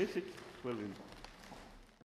deixa que foi lindo.